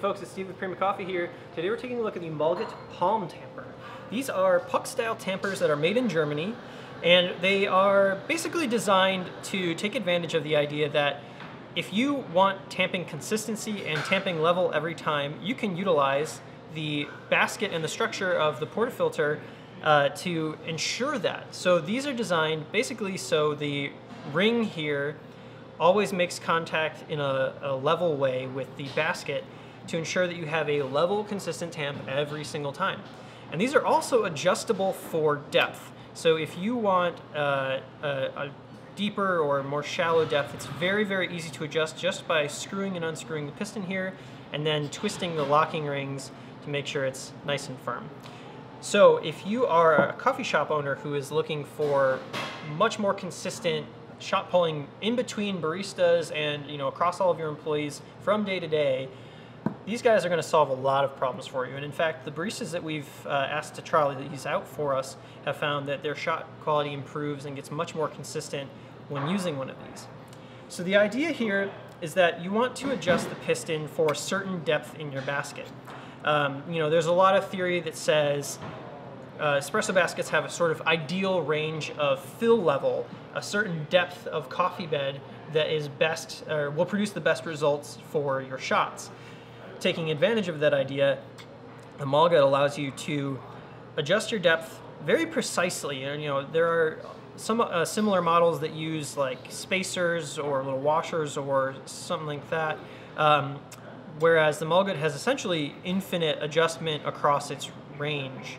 folks, it's Steve with Prima Coffee here. Today we're taking a look at the Mahlgut Palm Tamper. These are puck-style tampers that are made in Germany, and they are basically designed to take advantage of the idea that if you want tamping consistency and tamping level every time, you can utilize the basket and the structure of the portafilter uh, to ensure that. So these are designed basically so the ring here always makes contact in a, a, level way with the basket to ensure that you have a level, consistent tamp every single time. And these are also adjustable for depth. So if you want uh, a, a deeper or more shallow depth, it's very, very easy to adjust just by screwing and unscrewing the piston here and then twisting the locking rings to make sure it's nice and firm. So if you are a coffee shop owner who is looking for much more consistent shot pulling in between baristas and you know across all of your employees from day to day, these guys are going to solve a lot of problems for you. And in fact, the baristas that we've uh, asked to trial these out for us have found that their shot quality improves and gets much more consistent when using one of these. So the idea here is that you want to adjust the piston for a certain depth in your basket. Um, you know, there's a lot of theory that says uh, espresso baskets have a sort of ideal range of fill level, a certain depth of coffee bed that is best, or will produce the best results for your shots. Taking advantage of that idea, the Mahlgut allows you to adjust your depth very precisely. And you know, there are some uh, similar models that use like spacers or little washers or something like that. Um, whereas the Mahlgut has essentially infinite adjustment across its range.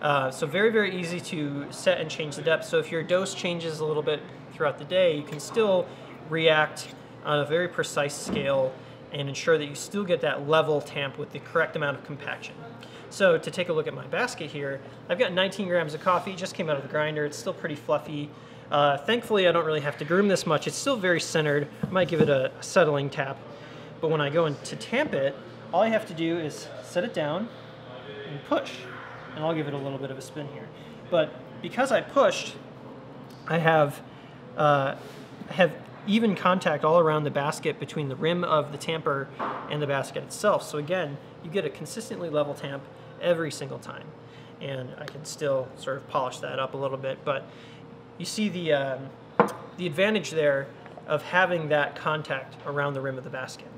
Uh, so very, very easy to set and change the depth. So if your dose changes a little bit throughout the day, you can still react on a very precise scale and ensure that you still get that level tamp with the correct amount of compaction. So to take a look at my basket here, I've got 19 grams of coffee, just came out of the grinder. It's still pretty fluffy. Uh, thankfully, I don't really have to groom this much. It's still very centered. I might give it a settling tap. But when I go in to tamp it, all I have to do is set it down and push and I'll give it a little bit of a spin here. But because I pushed, I have, uh, have even contact all around the basket between the rim of the tamper and the basket itself. So again, you get a consistently level tamp every single time. And I can still sort of polish that up a little bit, but you see the, um, the advantage there of having that contact around the rim of the basket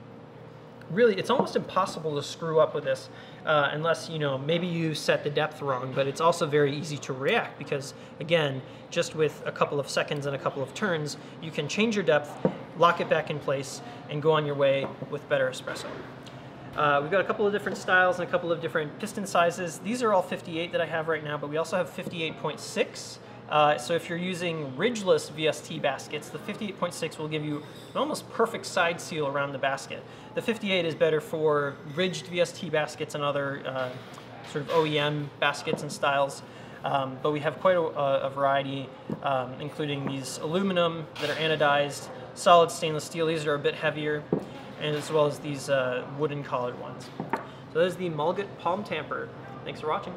really, it's almost impossible to screw up with this uh, unless, you know, maybe you set the depth wrong, but it's also very easy to react because, again, just with a couple of seconds and a couple of turns, you can change your depth, lock it back in place, and go on your way with better espresso. Uh, we've got a couple of different styles and a couple of different piston sizes. These are all 58 that I have right now, but we also have 58.6 uh, so if you're using ridgeless VST baskets, the 58.6 will give you an almost perfect side seal around the basket. The 58 is better for ridged VST baskets and other uh, sort of OEM baskets and styles. Um, but we have quite a, a variety, um, including these aluminum that are anodized, solid stainless steel, these are a bit heavier, and as well as these uh, wooden collared ones. So there's the Mahlgut Palm Tamper. Thanks for watching.